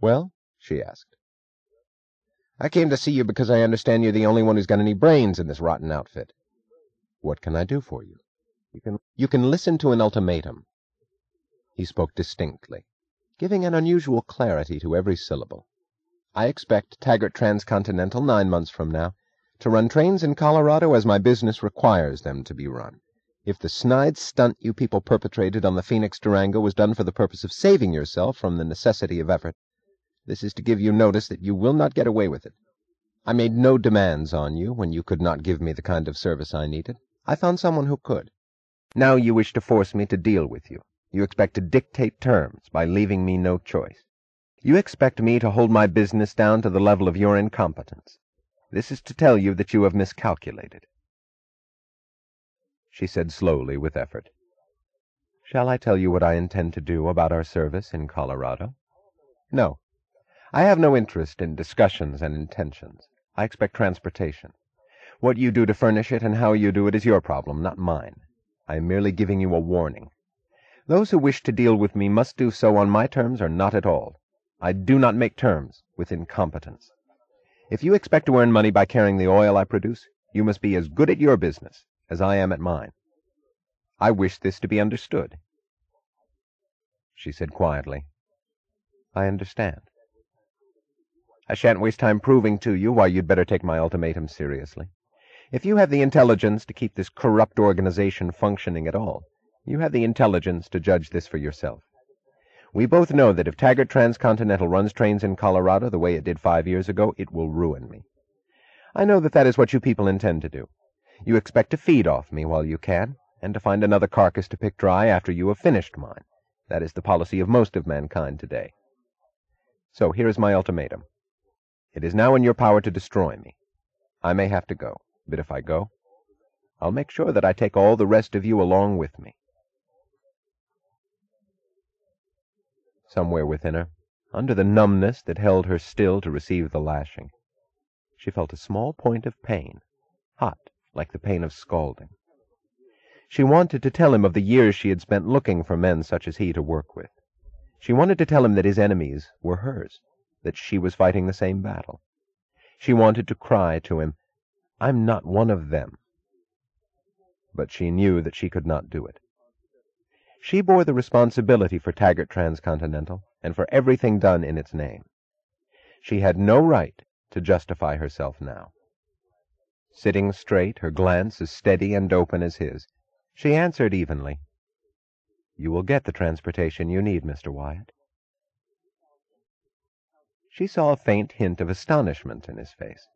Well? she asked. I came to see you because I understand you're the only one who's got any brains in this rotten outfit. What can I do for you? You can, listen to an ultimatum. He spoke distinctly, giving an unusual clarity to every syllable. I expect Taggart Transcontinental nine months from now to run trains in Colorado as my business requires them to be run. If the snide stunt you people perpetrated on the Phoenix Durango was done for the purpose of saving yourself from the necessity of effort, this is to give you notice that you will not get away with it. I made no demands on you when you could not give me the kind of service I needed. I found someone who could. Now you wish to force me to deal with you. You expect to dictate terms by leaving me no choice. You expect me to hold my business down to the level of your incompetence. This is to tell you that you have miscalculated. She said slowly with effort. Shall I tell you what I intend to do about our service in Colorado? No. I have no interest in discussions and intentions. I expect transportation. What you do to furnish it and how you do it is your problem, not mine. I am merely giving you a warning. Those who wish to deal with me must do so on my terms or not at all. I do not make terms with incompetence. If you expect to earn money by carrying the oil I produce, you must be as good at your business as I am at mine. I wish this to be understood. She said quietly, I understand. I shan't waste time proving to you why you'd better take my ultimatum seriously. If you have the intelligence to keep this corrupt organization functioning at all, you have the intelligence to judge this for yourself. We both know that if Taggart Transcontinental runs trains in Colorado the way it did five years ago, it will ruin me. I know that that is what you people intend to do. You expect to feed off me while you can, and to find another carcass to pick dry after you have finished mine. That is the policy of most of mankind today. So here is my ultimatum. It is now in your power to destroy me. I may have to go, but if I go, I'll make sure that I take all the rest of you along with me. Somewhere within her, under the numbness that held her still to receive the lashing, she felt a small point of pain, hot like the pain of scalding. She wanted to tell him of the years she had spent looking for men such as he to work with. She wanted to tell him that his enemies were hers, that she was fighting the same battle. She wanted to cry to him, I'm not one of them. But she knew that she could not do it. She bore the responsibility for Taggart Transcontinental and for everything done in its name. She had no right to justify herself now. Sitting straight, her glance as steady and open as his, she answered evenly, You will get the transportation you need, Mr. Wyatt. She saw a faint hint of astonishment in his face.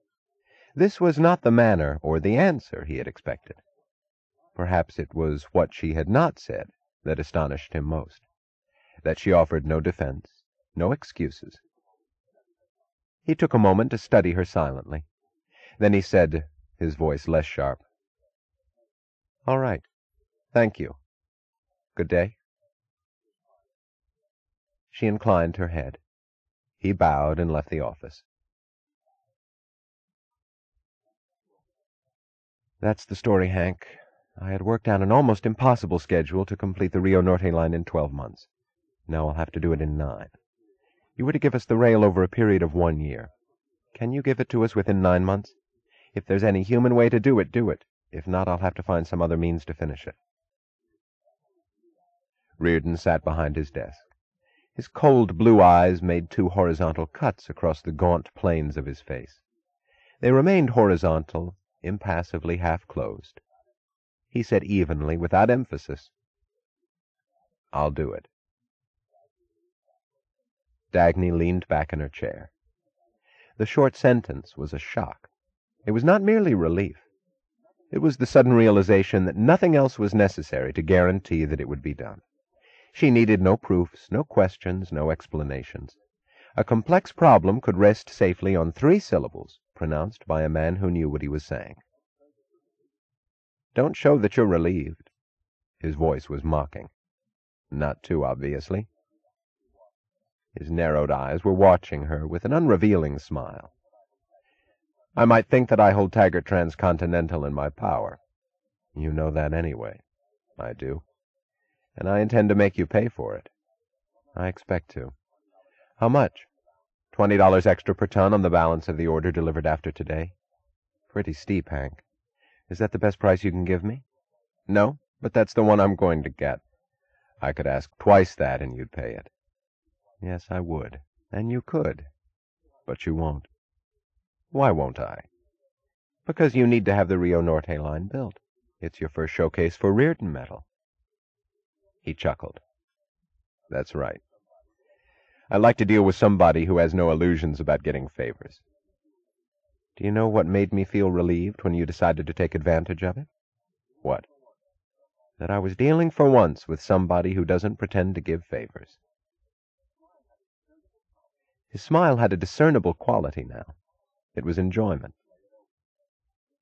This was not the manner or the answer he had expected. Perhaps it was what she had not said that astonished him most, that she offered no defense, no excuses. He took a moment to study her silently. Then he said, his voice less sharp, All right. Thank you. Good day. She inclined her head. He bowed and left the office. That's the story, Hank. I had worked out an almost impossible schedule to complete the Rio Norte line in twelve months. Now I'll have to do it in nine. You were to give us the rail over a period of one year. Can you give it to us within nine months? If there's any human way to do it, do it. If not, I'll have to find some other means to finish it. Rearden sat behind his desk. His cold blue eyes made two horizontal cuts across the gaunt planes of his face. They remained horizontal, impassively half closed. He said evenly, without emphasis, I'll do it. Dagny leaned back in her chair. The short sentence was a shock. It was not merely relief. It was the sudden realization that nothing else was necessary to guarantee that it would be done. She needed no proofs, no questions, no explanations. A complex problem could rest safely on three syllables, pronounced by a man who knew what he was saying. Don't show that you're relieved. His voice was mocking. Not too obviously. His narrowed eyes were watching her with an unrevealing smile. I might think that I hold Taggart Transcontinental in my power. You know that anyway. I do and I intend to make you pay for it. I expect to. How much? Twenty dollars extra per ton on the balance of the order delivered after today. Pretty steep, Hank. Is that the best price you can give me? No, but that's the one I'm going to get. I could ask twice that and you'd pay it. Yes, I would. And you could. But you won't. Why won't I? Because you need to have the Rio Norte line built. It's your first showcase for Rearden metal. He chuckled. That's right. I like to deal with somebody who has no illusions about getting favors. Do you know what made me feel relieved when you decided to take advantage of it? What? That I was dealing for once with somebody who doesn't pretend to give favors. His smile had a discernible quality now. It was enjoyment.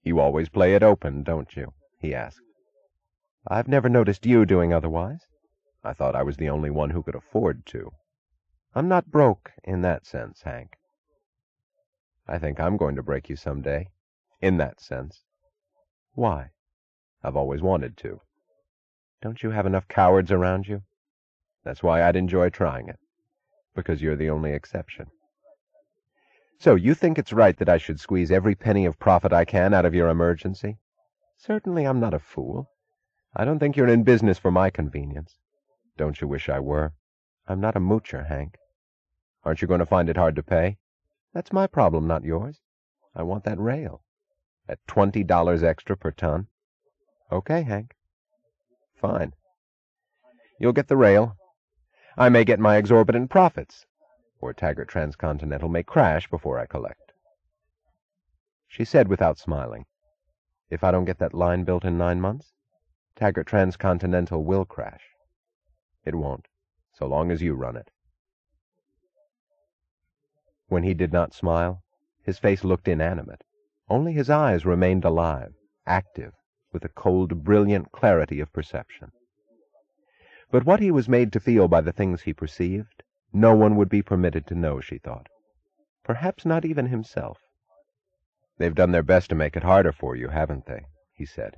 You always play it open, don't you? he asked. I've never noticed you doing otherwise. I thought I was the only one who could afford to. I'm not broke in that sense, Hank. I think I'm going to break you some day. In that sense. Why? I've always wanted to. Don't you have enough cowards around you? That's why I'd enjoy trying it. Because you're the only exception. So you think it's right that I should squeeze every penny of profit I can out of your emergency? Certainly I'm not a fool. I don't think you're in business for my convenience. Don't you wish I were? I'm not a moocher, Hank. Aren't you going to find it hard to pay? That's my problem, not yours. I want that rail. At twenty dollars extra per ton. Okay, Hank. Fine. You'll get the rail. I may get my exorbitant profits. Or Taggart Transcontinental may crash before I collect. She said without smiling, If I don't get that line built in nine months, Taggart Transcontinental will crash. It won't, so long as you run it. When he did not smile, his face looked inanimate. Only his eyes remained alive, active, with a cold, brilliant clarity of perception. But what he was made to feel by the things he perceived, no one would be permitted to know, she thought. Perhaps not even himself. They've done their best to make it harder for you, haven't they? he said.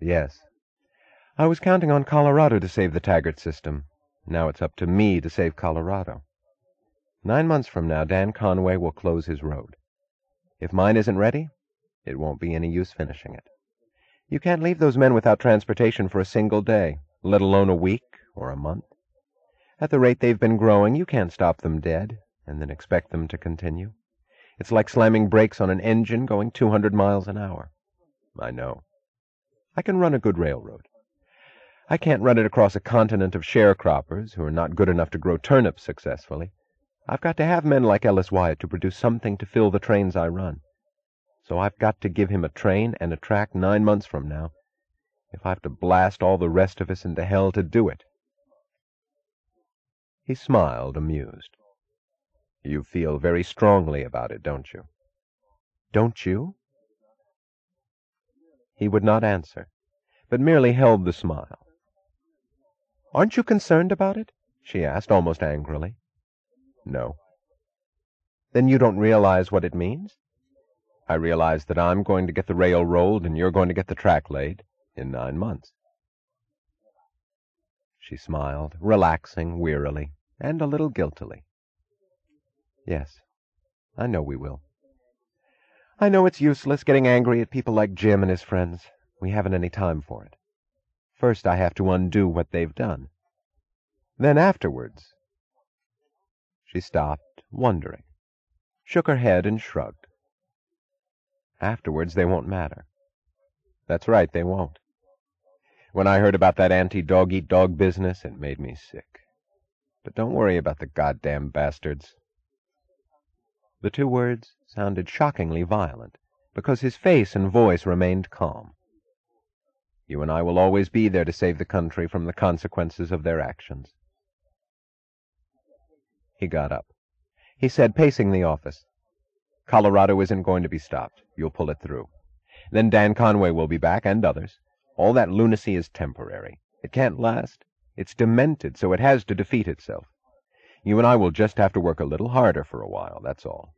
Yes. I was counting on Colorado to save the Taggart system. Now it's up to me to save Colorado. Nine months from now, Dan Conway will close his road. If mine isn't ready, it won't be any use finishing it. You can't leave those men without transportation for a single day, let alone a week or a month. At the rate they've been growing, you can't stop them dead and then expect them to continue. It's like slamming brakes on an engine going 200 miles an hour. I know. I can run a good railroad. I can't run it across a continent of sharecroppers who are not good enough to grow turnips successfully. I've got to have men like Ellis Wyatt to produce something to fill the trains I run. So I've got to give him a train and a track nine months from now, if I have to blast all the rest of us into hell to do it. He smiled, amused. You feel very strongly about it, don't you? Don't you? He would not answer, but merely held the smile. Aren't you concerned about it? she asked, almost angrily. No. Then you don't realize what it means? I realize that I'm going to get the rail rolled and you're going to get the track laid in nine months. She smiled, relaxing wearily, and a little guiltily. Yes, I know we will. I know it's useless getting angry at people like Jim and his friends. We haven't any time for it. First I have to undo what they've done. Then afterwards she stopped, wondering, shook her head, and shrugged. Afterwards, they won't matter. That's right, they won't. When I heard about that anti-dog-eat-dog business, it made me sick. But don't worry about the goddamn bastards. The two words sounded shockingly violent, because his face and voice remained calm. You and I will always be there to save the country from the consequences of their actions. He got up. He said, pacing the office, Colorado isn't going to be stopped. You'll pull it through. Then Dan Conway will be back, and others. All that lunacy is temporary. It can't last. It's demented, so it has to defeat itself. You and I will just have to work a little harder for a while, that's all.